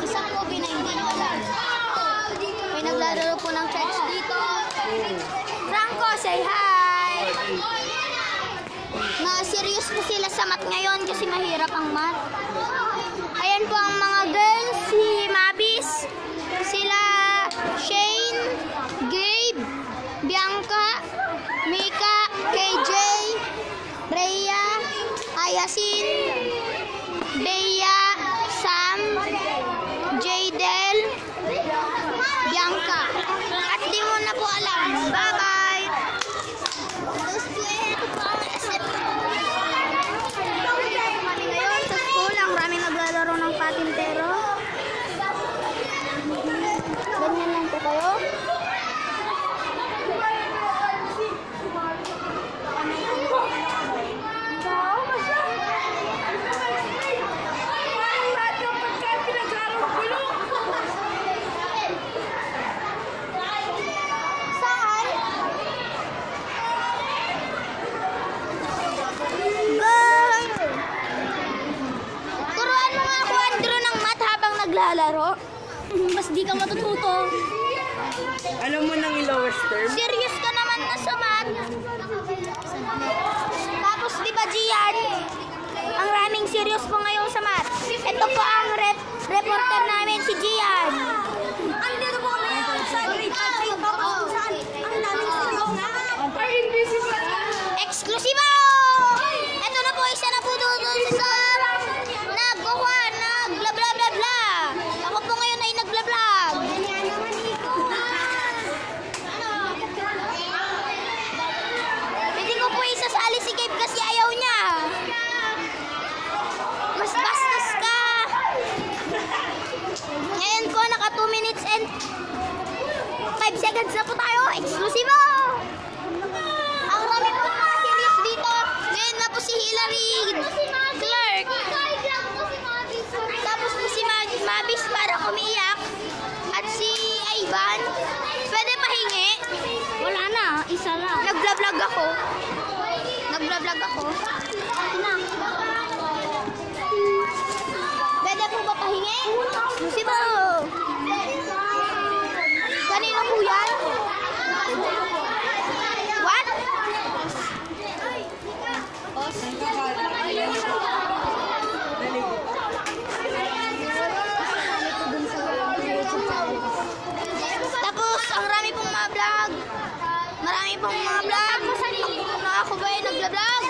isang movie na hindi nyo alam. May naglalaro po ng church dito. Franco, say hi! Na serious po sila sa math ngayon kasi mahirap ang math. Ayan po ang mga girls, si Mabis, sila Shane, Gabe, Bianca, Mika, KJ, Rhea, Ayasin, Bea, Sam, Jadel, Bianca. At di mo na po alam. Bye-bye! Kami ngayon sa school, ang maraming naglalaro ng patintero. Ganyan lang po kayo. Saan? Girl! Turuan mo nga ako, Andrew, ng math habang naglalaro. Mas di ka matututo. Alam mo nang i-lowest term? Serious ka naman na sa math. Tapos, di ba, Gian? Ang raming serious po ngayon sa math. Ito po ang rep reporter namin, si Gian. Andito po kami sa grade 5. Saan? Ang daming serious na. Ay, hindi si Eksklusibo! Ito na po, isa na po doon sa nagkuha, nag bla bla bla bla. Ako po ngayon ay nag bla vlog. Pwede ko po isasali si Gabe kasi ayaw niya. Mas bastos ka. Ngayon po, naka 2 minutes and 5 seconds na po tayo. Eksklusibo! Ang rami po mga series dito. Ngayon na po si Hillary Clark. Tapos po si Mag Mabis para umiyak. At si Ivan. Pwede pahingi? Wala na, isa lang. Nag-vlog ako. Nag-vlog ako. Pwede po ba pahingi? Musibo! Kanino po yan? What? Tapos, ang rami pong mga vlog. Pong mga vlog. Ako ba ay nagla-vlog?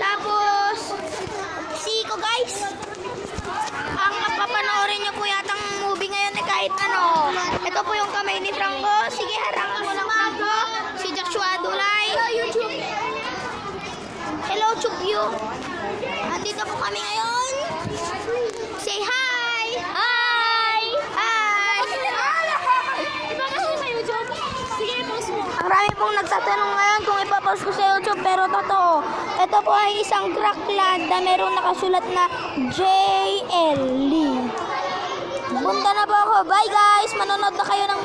Tapos, si ko guys. Ang papanoorin niyo po yatang movie ngayon eh kahit ano. Ito po yung kamay ni Franco. Sige, harangan mo ng Franco. Si Joshua Dulay. Hello, YouTube. Hello, Chubyu. Andito po kami ngayon. Say! Hi! Hi! Ipapas mo sa YouTube. Sige, post mo. Ang rami pong nagtatanong ngayon kung ipapost ko sa YouTube pero totoo. Ito po ay isang crack lad na merong nakasulat na JL Lee. Punta na po ako. Bye guys! Manonood na kayo ng